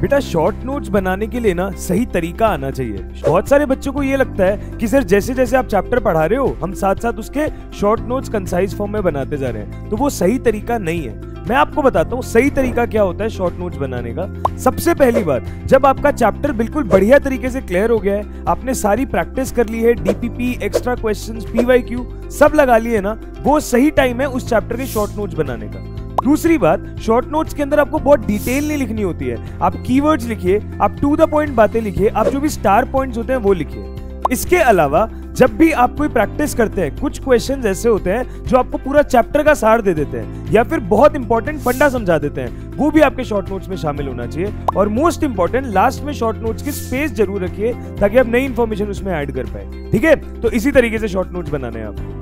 बेटा short notes बनाने के लिए ना सही तरीका आना चाहिए। बहुत सारे बच्चों को ये लगता है कि सर जैसे जैसे आप चैप्टर पढ़ा रहे हो, हम साथ साथ उसके शॉर्ट नोट्स कंसाइज फॉर्म में बनाते जा रहे हैं। तो वो सही तरीका नहीं है। मैं आपको बताता हूँ, सही तरीका क्या होता है शॉर्ट नोट्स बनाने का। सबसे पहली बात, जब आपका चैप्टर बिल्कुल बढ़िया तरीके से क्लियर हो गया है, आपने सारी प्रैक्टिस कर ली है डीपीपी एक्स्ट्रा क्वेश्चंस पीवाईक्यू सब लगा लिए ना, वो सही टाइम है उस चैप्टर के शॉर्ट नोट्स बनाने का। दूसरी बात शॉर्ट नोट्स के अंदर आपको बहुत डिटेल नहीं लिखनी होती है। आप कीवर्ड्स लिखिए, आप टू द पॉइंट बातें लिखिए, आप जो भी स्टार पॉइंट्स होते हैं वो लिखिए। इसके अलावा, जब भी आप कोई प्रैक्टिस करते हैं, कुछ क्वेश्चंस ऐसे होते हैं जो आपको पूरा चैप्टर का सार दे देते हैं, या फिर बहुत इंपॉर्टेंट फंडा समझा देते हैं, वो भी आपके शॉर्ट नोट्स में शामिल होना चाहिए। और मोस्ट इंपॉर्टेंट लास्ट में शॉर्ट नोट्स की स्पेस ज़रूर रखिए, ताकि आप नई इन्फॉर्मेशन उसमें ऐड कर पाए। ठीक है? तो इसी तरीके से शॉर्ट नोट्स बनाने हैं आपको